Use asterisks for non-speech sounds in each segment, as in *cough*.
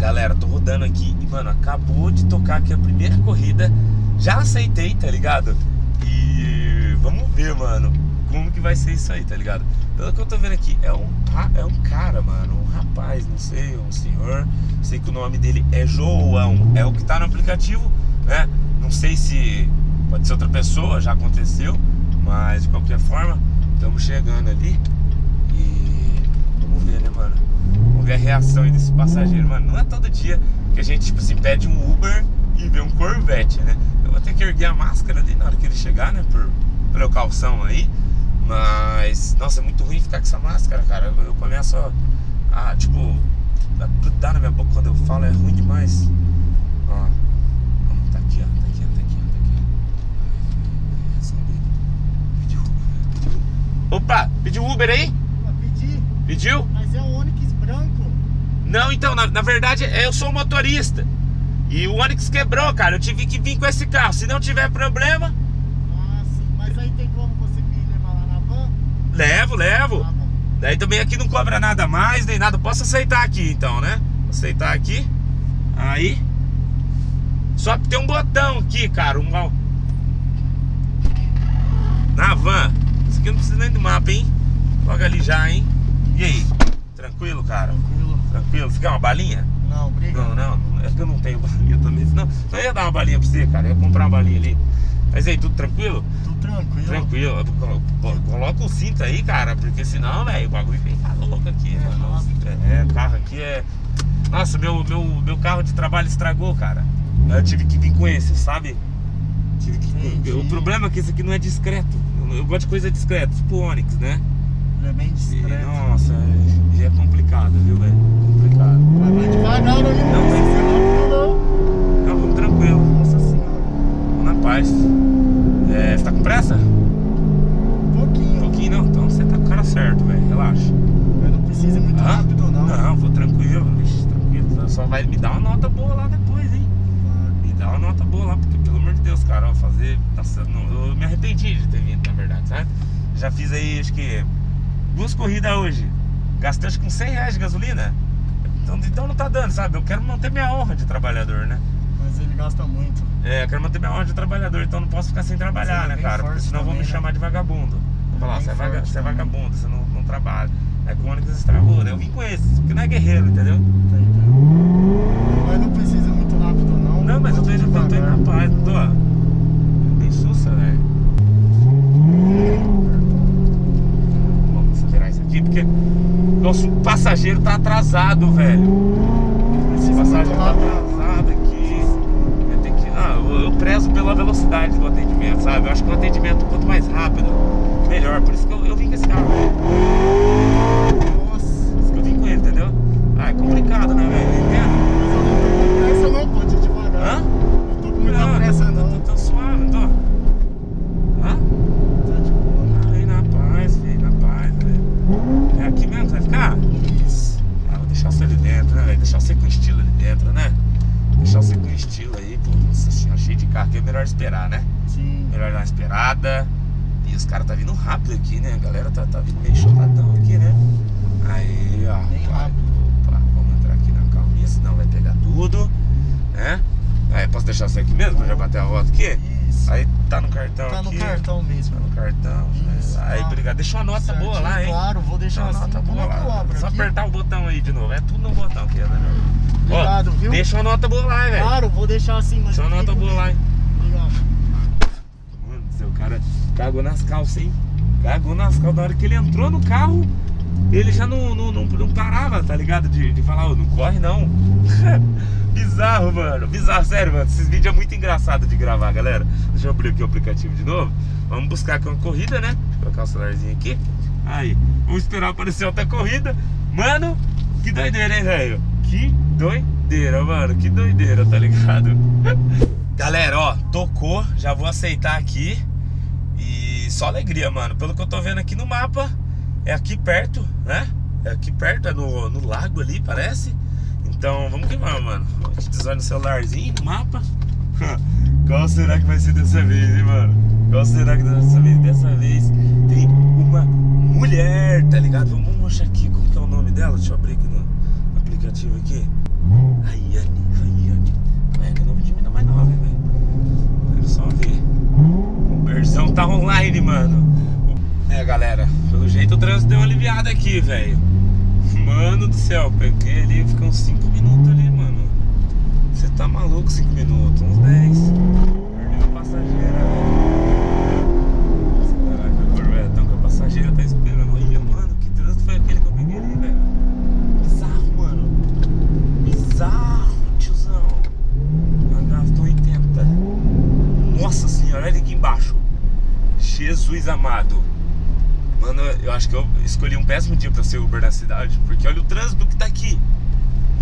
Galera, tô rodando aqui e, mano, acabou de tocar aqui a primeira corrida. Já aceitei, tá ligado? E vamos ver, mano, como que vai ser isso aí, tá ligado? Pelo que eu tô vendo aqui, é um, é um cara, mano, um rapaz, não sei, um senhor. Sei que o nome dele é João, é o que tá no aplicativo, né? Não sei se pode ser outra pessoa, já aconteceu, mas de qualquer forma, estamos chegando ali e vamos ver, né, mano? Vamos ver a reação aí desse passageiro, mano. Não é todo dia que a gente, tipo assim, pede um Uber e vê um Corvette, né? Eu vou ter que erguer a máscara ali na hora que ele chegar, né? Por precaução aí. Mas, nossa, é muito ruim ficar com essa máscara, cara. Eu começo a, a tipo, a grudar na minha boca quando eu falo, é ruim demais. Ó, tá aqui, ó, tá aqui, ó, tá aqui, ó, tá aqui. Pediu, pediu. Opa, pediu Uber aí? Pedi, Pediu? mas é um Onix branco. Não, então, na, na verdade, eu sou motorista. E o Onix quebrou, cara. Eu tive que vir com esse carro. Se não tiver problema, Ah, sim. Mas aí tem como você me levar lá na van? levo, levo. Bom. Daí também aqui não cobra nada mais, nem nada. Posso aceitar aqui então, né? Aceitar aqui. Aí. Só que tem um botão aqui, cara. Um... Na van. Isso aqui não precisa nem do mapa, hein? Logo ali já, hein? E aí? Tranquilo, cara? Tranquilo. Tranquilo? Você quer uma balinha? Não, Não, obrigado. não, é que eu não tenho *laughs* balinha também. Senão, só ia dar uma balinha pra você, cara. Eu ia comprar uma balinha ali. Mas aí, tudo tranquilo? Tudo tranquilo. Tranquilo. Coloca o cinto aí, cara, porque senão, velho, o bagulho vem tá louco aqui, É rápido. É, o carro aqui é. Nossa, meu, meu, meu carro de trabalho estragou, cara. Eu tive que vir com esse, sabe? Tive que... Entendi. O problema é que esse aqui não é discreto. Eu, eu gosto de coisa discreta, tipo o Onix, né? É bem E, discreto. nossa, é- já é complicado, viu, velho? Complicado. Mas vai devagar, não, Não, ser rápido, não. Vamos tranquilo. Nossa senhora. Vamos na paz. É, você tá com pressa? Um Um pouquinho. pouquinho não, então você tá com o cara certo, velho. Relaxa. Mas não precisa ir muito Hã? rápido, não. Não, vou tranquilo, vixe, tranquilo. Só vai me dar uma nota boa lá depois, hein? Me dá uma nota boa lá, porque pelo amor de Deus, cara, ó, fazer. Nossa, não, eu me arrependi de ter vindo, na verdade, sabe? Já fiz aí, acho que duas corridas hoje. Gastei acho que uns 100 reais de gasolina. Então, então não tá dando, sabe? Eu quero manter minha honra de trabalhador, né? Mas ele gasta muito. É, eu quero manter minha honra de trabalhador, então não posso ficar sem trabalhar, né, cara? Porque senão vão me também, né? chamar de vagabundo. Vou falar, você é, vaga, você é também. vagabundo, você não, não trabalha. É com o Onix estragou, né? Eu vim com esse, porque não é guerreiro, entendeu? Tá entendendo? Mas não precisa muito rápido, não. Não, mas eu tô indo, eu tô indo na paz, não tô. Bem sussa, velho. Vamos acelerar isso aqui, porque nosso passageiro tá atrasado, velho. Esse passageiro tá atrasado aqui. Eu, tenho que, ah, eu prezo pela velocidade do atendimento, sabe? Eu acho que o atendimento, quanto mais rápido, melhor. Por isso que eu, eu vim com esse carro, velho. Nossa. Por isso que eu vim com ele, entendeu? Ah, é complicado, né, velho? Eu entendo. Mas eu não tô com pressa, não. Pode ir devagar. Hã? Não tô com muita Não, pressa, tô, não. tô, tô suave, não tô. Hã? Tá de boa. Aí na paz, filho, na paz, velho. É aqui mesmo, você vai ficar? Isso. Ah, vou deixar você ali dentro, né, velho? Deixar você com estilo ali dentro, né? Estilo aí, pô. Nossa senhora, cheio de carro aqui é melhor esperar, né? Sim. Melhor dar uma esperada. E os caras tá vindo rápido aqui, né? A galera tá, tá vindo meio chocadão aqui, né? Aí, ó. Bem vai. rápido. Opa, vamos entrar aqui na calminha, senão vai pegar tudo, né? Aí, posso deixar você aqui mesmo pra já bater a volta aqui? Isso. Aí tá no cartão Tá aqui. no cartão mesmo. Tá no cartão. Isso, é. Aí, tá. obrigado. Deixa uma nota Certinho, boa lá, hein? Claro, vou Deixa deixar uma assim. nota boa lá. Só aqui? apertar o botão aí de novo. É tudo no botão aqui, né? Obrigado, viu? Deixa uma nota boa lá, velho. Claro, vou deixar assim, mas Deixa uma nota boa lá, hein? Obrigado. Mano o cara cagou nas calças, hein? Cagou nas calças. Na hora que ele entrou no carro, ele já não, não, não, não parava, tá ligado? De, de falar, ô, não corre não. *laughs* Bizarro, mano. Bizarro, sério, mano. Esses vídeos é muito engraçado de gravar, galera. Deixa eu abrir aqui o aplicativo de novo. Vamos buscar aqui uma corrida, né? Vou colocar o celularzinho aqui. Aí, vamos esperar aparecer outra corrida. Mano, que doideira, hein, velho? Que doideira, mano. Que doideira, tá ligado? *laughs* Galera, ó, tocou. Já vou aceitar aqui. E só alegria, mano. Pelo que eu tô vendo aqui no mapa, é aqui perto, né? É aqui perto, é no, no lago ali, parece. Então, vamos que vamos, mano. Gente designa no celularzinho, no mapa. *laughs* Qual será que vai ser dessa vez, hein, mano? Qual será que dessa vez? Dessa vez tem uma mulher, tá ligado? Vamos mostrar aqui como que é o nome dela. Deixa eu abrir aqui aplicativo aqui. Rayane, Rayane. Ué, que nome de mina mais nova, velho? Quero só ver. O Berzão tá online, mano. É, galera, pelo jeito o trânsito deu uma aliviada aqui, velho. Mano do céu, peguei ali, fica uns 5 minutos ali, mano. Você tá maluco 5 minutos, uns 10. Perdeu a passageira, velho. Caraca, o Corvetão com a passageira tá esperando. Olha, mano, que trânsito foi aquele que eu peguei ali, velho? Bizarro, mano. Bizarro, tiozão. Ela gastou 80. Nossa senhora, olha aqui embaixo. Jesus amado. Mano, eu acho que eu escolhi um péssimo dia pra ser Uber na cidade, porque olha o trânsito que tá aqui.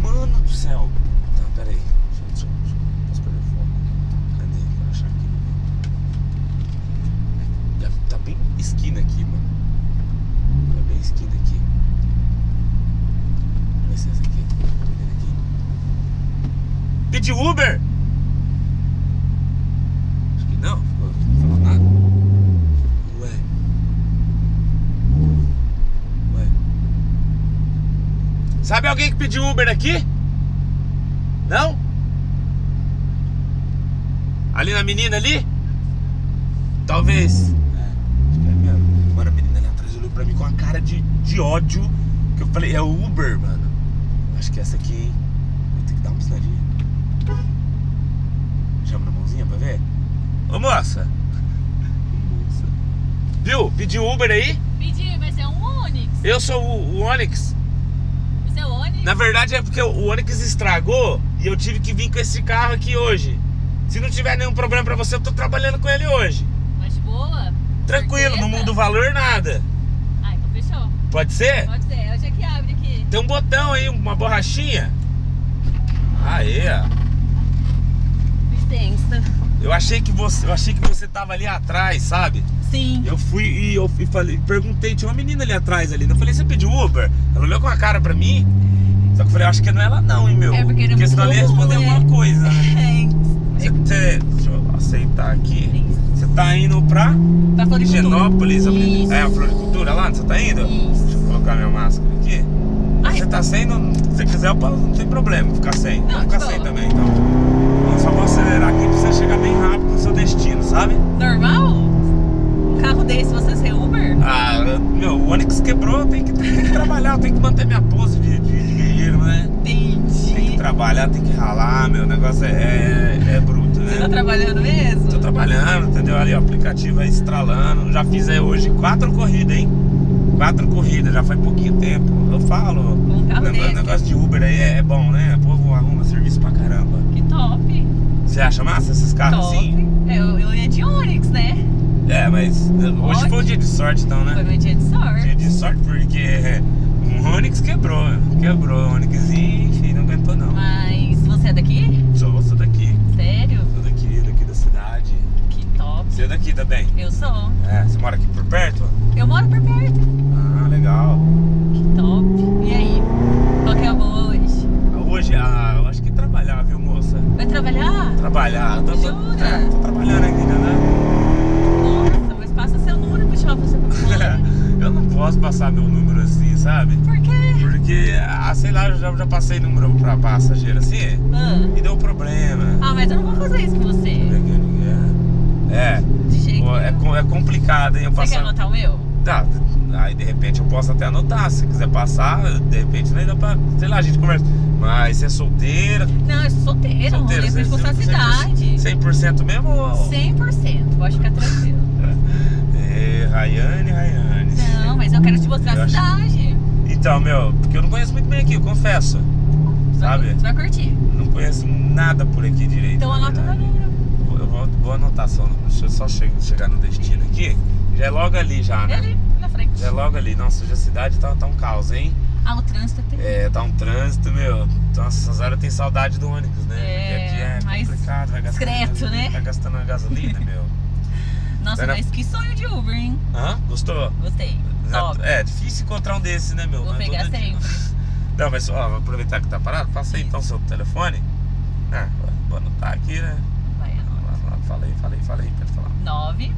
Mano do céu. Tá, pera aí. Deixa, posso perder? Cadê? Achar aqui. Tá, tá bem esquina aqui, mano. Tá bem esquina aqui. Vai ser essa aqui. Aqui? Pedi Uber! Acho que não. Ficou, não falou nada. Ué. Ué. Sabe alguém que pediu Uber aqui? Não? Ali na menina ali? Talvez. É, acho que é mesmo. Mano, a menina ali atrás olhou pra mim com uma cara de, de ódio. Que eu falei, é o Uber, mano. Acho que é essa aqui, hein? Vou ter que dar uma piscadinha. Chama na mãozinha pra ver. Ô moça! Moça. Viu? Pediu Uber aí? Pedi, mas é um Onix. Eu sou o, o Onix. Esse é Onix? Na verdade é porque o Onix estragou e eu tive que vir com esse carro aqui hoje. Se não tiver nenhum problema pra você, eu tô trabalhando com ele hoje. Mas boa? Tranquilo, não muda o valor nada. Ah, então fechou. Pode ser? Pode ser. Onde é que abre aqui? Tem um botão aí, uma borrachinha. Aê, ó. Licença. Eu achei que você, eu achei que você tava ali atrás, sabe? Sim. Eu fui e eu e falei, perguntei, tinha uma menina ali atrás ali. Eu falei, você pediu Uber? Ela olhou com a cara pra mim. Só que eu falei, acho que não é ela não, hein, meu. É, porque muito senão ela ia responder né? alguma coisa, né? *laughs* É. Você, deixa eu aceitar aqui. Você tá indo pra Pra floricultura. Flori- Isso. É, a floricultura lá onde você tá indo? Isso. Deixa eu colocar minha máscara aqui. Ai. Você tá sem, não- se você quiser, não tem problema ficar sem. Não, Vou ficar de sem também, então. Só vou acelerar aqui pra você chegar aplicativo aí estralando. Já fiz aí hoje quatro corridas, hein? Quatro corridas, já faz pouquinho tempo. Eu falo. Um carro o negócio, de Uber aí é, é bom, né? O povo arruma serviço pra caramba. Que top. Você acha massa esses carros top. assim? É, eu, eu ia de Onix, né? É, mas hoje Ótimo. foi um dia de sorte então, né? Foi meu dia de sorte. Dia de sorte porque o Onix quebrou. Quebrou o Onixzinho, enfim, não aguentou não. Mas você é daqui? Sou, sou daqui. Sério? Sou daqui, daqui da cidade. Que top. Você é daqui também? Eu sou. É, você mora aqui por perto? Eu moro por perto. Ah, legal. Que top. E aí? Qual que é a boa hoje? Hoje, ah, eu acho que trabalhar, viu, moça? Vai trabalhar? Trabalhar. Tô, Jura? é, tô trabalhando ainda, né? Nossa, mas passa seu número pra chamar você *laughs* eu não posso passar meu número assim, sabe? Por quê? Porque, ah, sei lá, eu já, já passei número pra passageiro assim Ah. e deu problema. Ah, mas eu não vou fazer isso com você. É, pô, é, é complicado, hein? Eu Você quer anotar o meu? Tá, aí de repente eu posso até anotar. Se quiser passar, de repente nem dá pra. Sei lá, a gente conversa. Mas você é solteira? Não, eu sou solteira, rolê pra expulsar a cidade. 100% mesmo? ou- 100%, pode ficar tranquilo. *laughs* É, Rayane, Rayane. Não, mas eu quero te mostrar Eu a acho- cidade. Então, meu, porque eu não conheço muito bem aqui, eu confesso. Você vai- Sabe? Você vai curtir. Não conheço nada por aqui direito. Então anota o meu número. Eu vou, vou anotar só. Deixa eu só che- chegar no destino aqui. Já é logo ali já, né? Ali, na frente. Já é logo ali. Nossa, hoje a cidade tá, tá um caos, hein? Ah, o trânsito tem. É, tá um trânsito, meu. Nossa, essas horas tem saudade do ônibus, né? É, Porque aqui é complicado, vai gastando. discreto, né? Tá gastando a gasolina, meu. *laughs* Nossa, Era- mas que sonho de Uber, hein? Hã? Gostou? Gostei. Top. É, difícil encontrar um desses, né, meu? Vou é pegar sempre. *laughs* Não, mas ó, vou aproveitar que tá parado. Passa aí então seu telefone. Ah, vou anotar aqui, né? Falei, falei, falei, pode falar. 9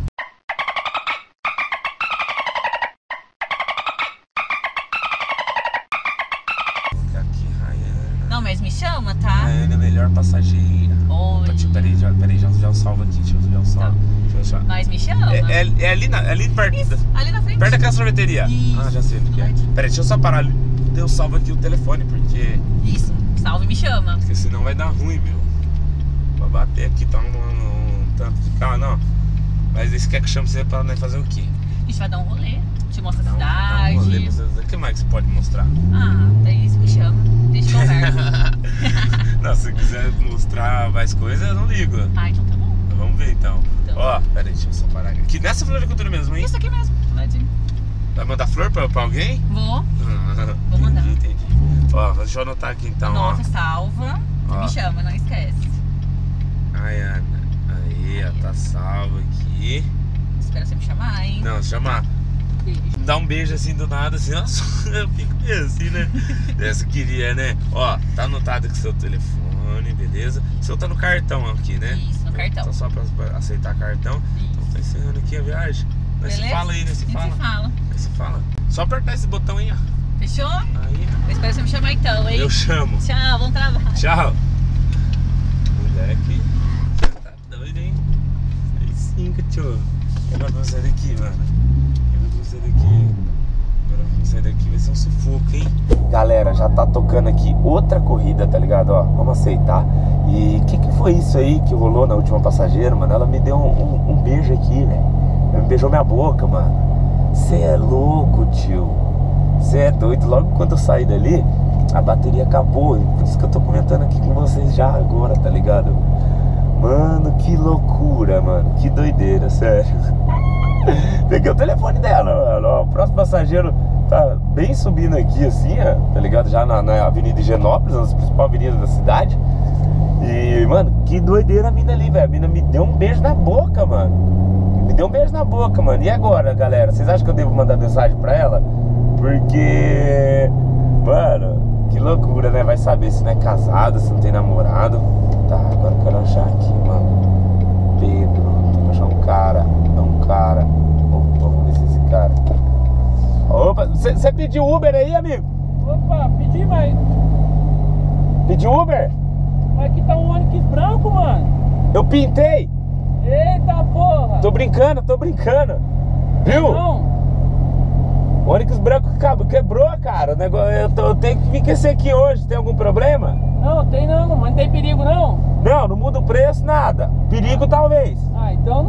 Vou colocar aqui, Ryan. chama, tá? É a melhor passageira. Oi. Tio, peraí, já, peraí, já, já salva aqui, deixa eu já salva. Tá. Deixa eu já. Mas me chama. É, é, é ali, na, é ali perto, da, Isso, ali na frente. perto daquela sorveteria. Isso. Ah, já sei onde que é. Peraí, deixa eu só parar ali. Eu salvo aqui o telefone, porque, Isso, salve e me chama. porque senão vai dar ruim, meu. Vai bater aqui, tá um tanto de carro, não. Mas eles querem que chame você pra né, fazer o quê? A gente vai dar um rolê, te mostra a dá um cidade. rolê, o que mais que você pode mostrar? Ah, daí você me chama. Deixa eu conversa. *laughs* não, se quiser mostrar mais coisas, eu não ligo. ah, então tá bom. Vamos ver então. Então. Ó, peraí, deixa eu só parar aqui. Aqui nessa floricultura mesmo, hein? Isso aqui mesmo, ladinho. Vai mandar flor pra, pra alguém? Vou, *laughs* Ah, Vou mandar. Entendi, entendi. Ó, deixa eu anotar aqui então, anota, ó. salva. Ó. Me chama, não esquece. Ai, Ana. Ó, tá salvo aqui. Espera você me chamar, hein? Não, chama. Beijo. Dá um beijo assim do nada, assim, nossa, *laughs* eu fico meio assim, né? *laughs* Essa queria, né? Ó, tá anotado aqui seu telefone, beleza? O seu tá no cartão aqui, né? Isso, no cartão. Tá só pra, pra aceitar cartão. Então Isso. tá encerrando aqui a viagem. Mas se Beleza? fala aí, né? Se fala. se fala. Se fala. Só apertar esse botão aí, ó. Fechou? Aí, Eu espero você me chamar então, hein? eu chamo. Tchau, bom trabalho. Tchau. Moleque, Cachorro. Agora vamos sair daqui, mano. Agora vamos sair daqui. Agora vamos sair daqui, vai ser um sufoco, hein? Galera, já tá tocando aqui outra corrida, tá ligado? Ó, vamos aceitar. E o que, que foi isso aí que rolou na última passageira, mano? Ela me deu um, um- um beijo aqui, velho. Ela me beijou minha boca, mano. Você é louco, tio. Você é doido. Logo quando eu saí dali, a bateria acabou. Por isso que eu tô comentando aqui com vocês já agora, tá ligado? Mano, que loucura, mano. Que doideira, *laughs* sério. Peguei o telefone dela, mano. Ó, o próximo passageiro tá bem subindo aqui, assim, ó, tá ligado? Já na, na Avenida Higienópolis, uma das principais avenidas da cidade. E, mano, que doideira a mina ali, velho. A mina me deu um beijo na boca, mano. Me deu um beijo na boca, mano. E agora, galera? Vocês acham que eu devo mandar mensagem pra ela? Porque, mano, que loucura, né? Vai saber se não é casado, se não tem namorado. Tá, agora eu quero achar aqui, mano. Pedro, tem que achar um cara. É um cara. Opa, vamos ver se esse cara. Opa, você pediu Uber aí, amigo? Opa, pedi, mas, Pediu Uber? mas aqui tá um ônibus branco, mano. Eu pintei! Eita porra! Tô brincando, tô brincando. Viu? Não, O Onix branco quebrou, cara. O negócio, eu, tô- eu tenho que vir com esse aqui hoje. Tem algum problema? não, tem não, mas não tem perigo não. Não, não muda o preço, nada. Perigo talvez. Ah, então,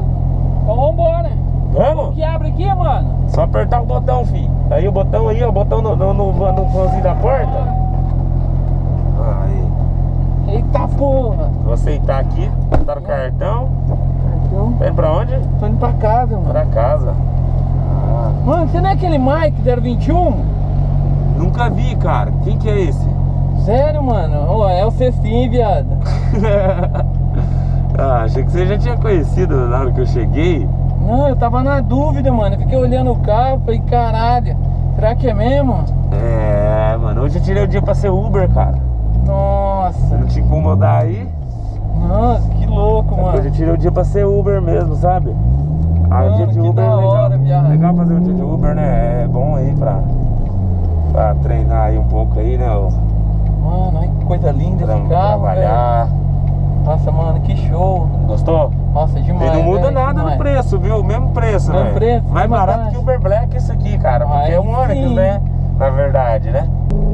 então vambora. Vamos? que abre aqui, mano? Só apertar o botão, filho. Aí o botão aí, ó, o botão no, no, no, no da porta. Aí. Eita porra! Vou aceitar aqui. Tá no cartão. Então, Tá indo pra onde? tô indo pra casa, mano. Pra casa. Mano, você não é aquele Mike 021? nunca vi, cara. Quem que é esse? Sério, mano? Ô, é o cestinho, viado. *laughs* ah, achei que você já tinha conhecido na hora que eu cheguei. Não, eu tava na dúvida, mano. Eu fiquei olhando o carro, falei, caralho, será que é mesmo? É, mano, hoje eu tirei o dia pra ser Uber, cara. Nossa, não te incomodar aí. nossa, que louco, Hoje eu mano. tirei o dia pra ser Uber mesmo, sabe? Ah, o Mano, dia de Uber é legal fazer um dia de Uber, né? É bom aí pra, pra treinar aí né? Mano, que coisa linda Pra esse carro, trabalhar. velho. Nossa, mano, que show. Gostou? Nossa, demais. e não muda velho, nada demais. no preço, viu? Mesmo preço, né? preço, Mais barato que o Uber Black isso aqui, cara. Porque Aí é um Onix, né? Na verdade, né?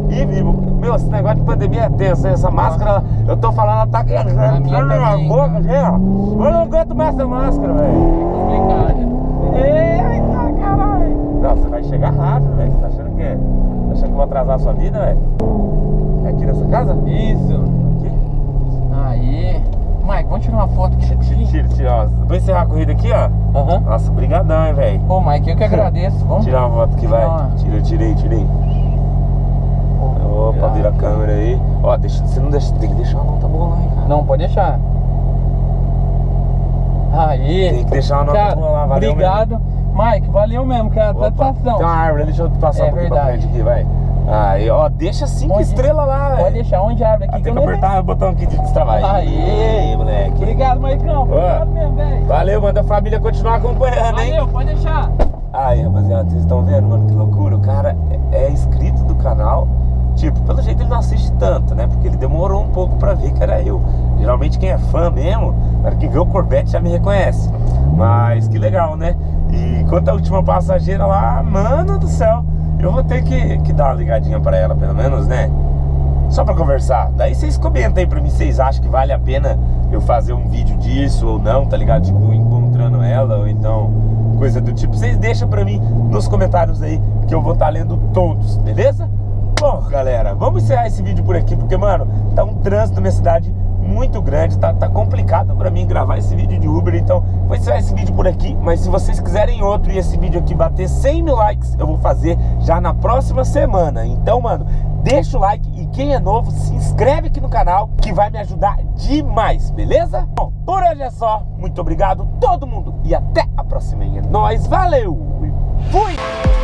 E, meu, esse negócio de pandemia é tenso. Essa máscara, eu tô falando, ela tá entrando minha na também, boca, gente, ó. Eu não aguento mais essa máscara, velho. Complicado. Eita, caralho! Não, você vai chegar rápido, velho. Você tá achando que é? Tá achando que eu vou atrasar a sua vida, velho? É aqui nessa casa? Isso. Aqui? Aí. Mike, vamos tirar uma foto aqui. Tira, tira, tira. Vou encerrar a corrida aqui, ó. Aham. Nossa, brigadão, hein, velho. Pô, Mike, eu que agradeço. *laughs* Vamos Tirar uma foto aqui, vai. Uma. Tira, tirei, tirei. Opa, vira a câmera aí. Ó, deixa, você não deixa, tem que deixar uma nota boa lá, hein, cara. Não, pode deixar. Aí. Tem que deixar uma nota Cara, boa lá, valeu obrigado. Mike, valeu mesmo, cara. Opa, Satisfação. Tem uma árvore, deixa eu passar É um pouquinho pra verdade. frente aqui, vai. Aí, ó, deixa cinco estrelas lá, velho. Pode deixar onde abre aqui Ah, tem que apertar o botão aqui de destravar. Aí. moleque. Obrigado, Maicão. Obrigado mesmo, velho. Valeu, manda a família continuar acompanhando, hein? Valeu, pode deixar. Aí, rapaziada, vocês estão vendo, mano, que loucura? O cara é é inscrito do canal Tipo, pelo jeito ele não assiste tanto, né? Porque ele demorou um pouco pra ver que era eu. Geralmente quem é fã mesmo, na hora que vê o Corvette já me reconhece. Mas que legal, né? E quanto à última passageira lá, mano do céu, eu vou ter que, que dar uma ligadinha pra ela, pelo menos, né? Só pra conversar. Daí vocês comentem aí pra mim, vocês acham que vale a pena eu fazer um vídeo disso ou não, tá ligado? Tipo, encontrando ela ou então coisa do tipo. Vocês deixam pra mim nos comentários aí que eu vou estar tá lendo todos, beleza? Bom, galera, vamos encerrar esse vídeo por aqui, porque, mano, tá um trânsito na minha cidade muito grande, tá, tá complicado pra mim gravar esse vídeo de Uber, então vou encerrar esse vídeo por aqui, mas se vocês quiserem outro e esse vídeo aqui bater 100 mil likes, eu vou fazer já na próxima semana. Então, mano, deixa o like e quem é novo, se inscreve aqui no canal, que vai me ajudar demais, beleza? Bom, por hoje é só, muito obrigado todo mundo e até a próxima. É nóis, valeu e fui!